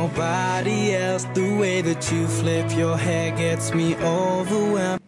nobody else. The way that you flip your hair gets me overwhelmed.